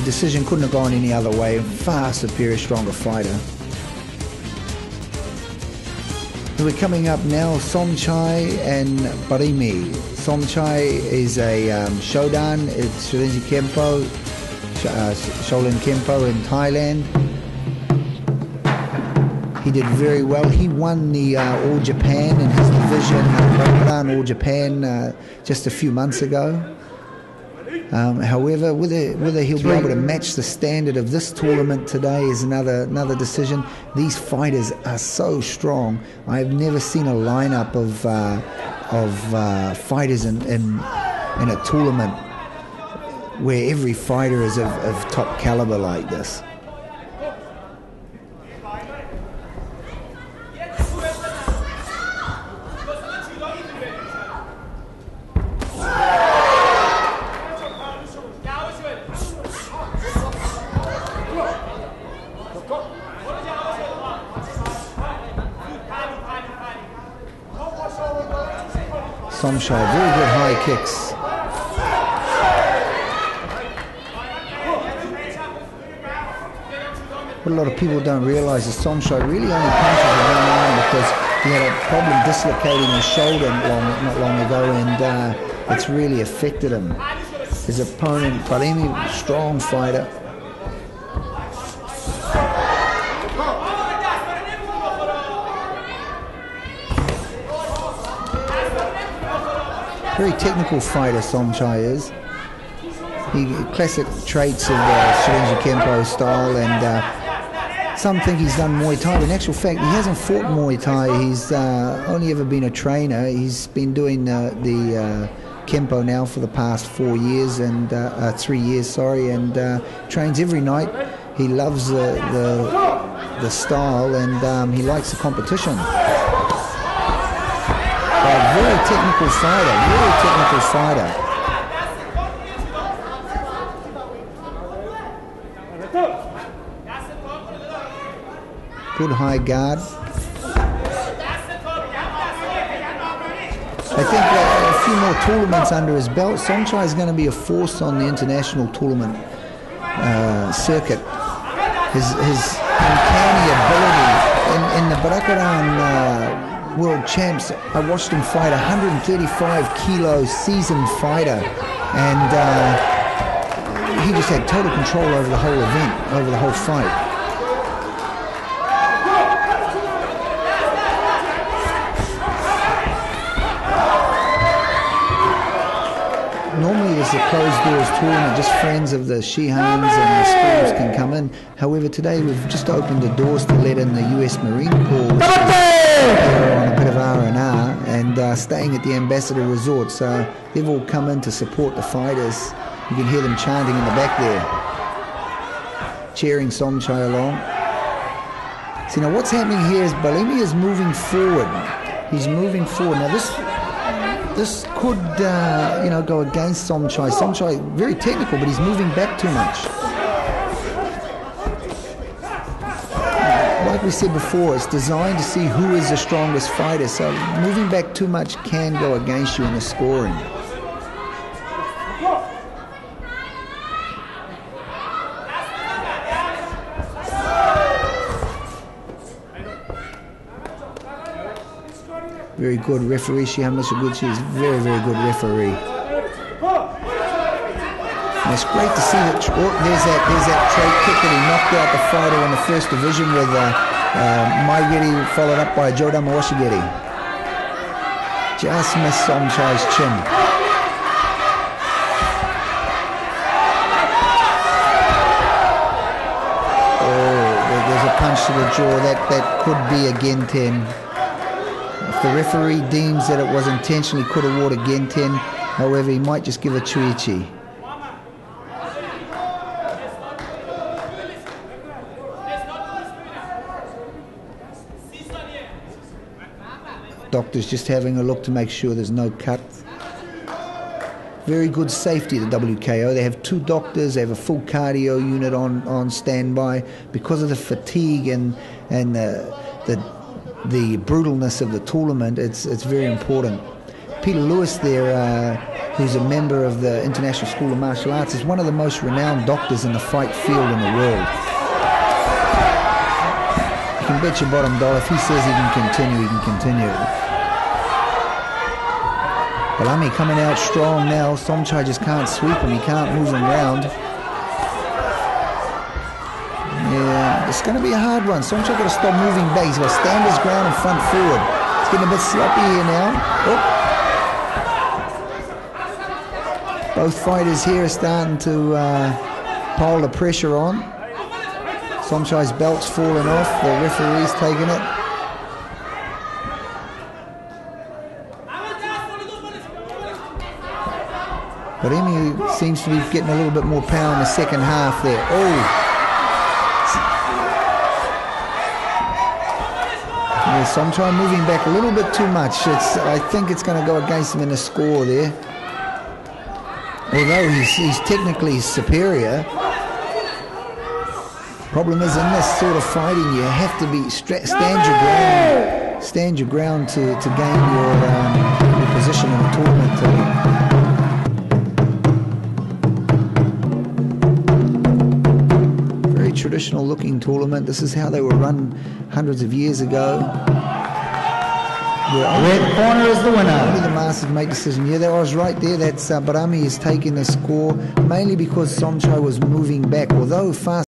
The decision couldn't have gone any other way. Far superior, stronger fighter. We're coming up now, Somchai and Bahrami. Somchai is a um, Shodan, it's Shorinji Kempo, uh, Shaolin Kempo in Thailand. He did very well. He won the uh, All Japan in his division, All Japan, uh, just a few months ago. Um, however, whether whether he'll be able to match the standard of this tournament today is another another decision. These fighters are so strong. I've never seen a lineup of uh, of uh, fighters in, in in a tournament where every fighter is of, of top caliber like this. Somchai, very good high kicks. What a lot of people don't realise is Somchai really only punches with one arm because he had a problem dislocating his shoulder long, not long ago and uh, it's really affected him. His opponent, Bahrami, strong fighter, very technical fighter Somchai is. He classic traits of the Shorinji Kempo style, and uh, some think he's done Muay Thai. In actual fact, he hasn't fought Muay Thai. He's uh, only ever been a trainer. He's been doing uh, the uh, Kempo now for the past four years and uh, uh, three years, sorry, and trains every night. He loves the the, the style and um, he likes the competition a very technical fighter, very technical fighter. Good high guard. I think a few more tournaments under his belt. Somchai is going to be a force on the international tournament uh, circuit. His, his uncanny ability in, in the Barakudan uh, world champs. I watched him fight a 135 kilo seasoned fighter, and uh, he just had total control over the whole event, over the whole fight. There's a closed doors tour and just friends of the Shihans and the schools can come in. However, today we've just opened the doors to let in the US Marine Corps, on a bit of R&R, and uh, staying at the Ambassador Resort. So they've all come in to support the fighters. You can hear them chanting in the back there, cheering Somchai along. See, now what's happening here is Bahrami is moving forward. He's moving forward. Now this this could, uh, you know, go against Somchai. Somchai, very technical, but he's moving back too much. Like we said before, it's designed to see who is the strongest fighter. So moving back too much can go against you in the scoring. Very good referee. Shihan Misoguchi is very, very good referee. And it's great to see that oh, there's that there's that trade kick that he knocked out the fighter in the first division with uh, uh, followed up by Jodan Mawashi Geri. Just missed Somchai's chin. Oh, there's a punch to the jaw. That that could be again 10 the referee deems that it was intentional, he could award again 10. However, he might just give a Chuichi. Doctor's just having a look to make sure there's no cut. Very good safety at the WKO. They have two doctors, they have a full cardio unit on, on standby because of the fatigue and, and uh, the, the the brutalness of the tournament, it's, it's very important. Peter Lewis there, uh, who's a member of the International School of Martial Arts, is one of the most renowned doctors in the fight field in the world. You can bet your bottom dollar if he says he can continue, he can continue. Bahrami coming out strong now. Somchai just can't sweep him. He can't move him around. Yeah, it's going to be a hard one. Somchai got to stop moving back. He's got to stand his ground and front forward. It's getting a bit sloppy here now. Oh. Both fighters here are starting to uh, pile the pressure on. Somchai's belt's falling off. The referee's taking it. But Emu seems to be getting a little bit more power in the second half there. Oh! Yeah, Somchai moving back a little bit too much. It's, I think it's going to go against him in the score there. Although he's, he's technically superior. Problem is, in this sort of fighting, you have to be stand your ground, stand your ground to, to gain your, um, your position in the tournament. Traditional looking tournament. This is how they were run hundreds of years ago. Red corner is the winner. Only the Masters make decision. Yeah, that was right there. That's uh, Bahrami is taking the score mainly because Somchai was moving back. Although fast.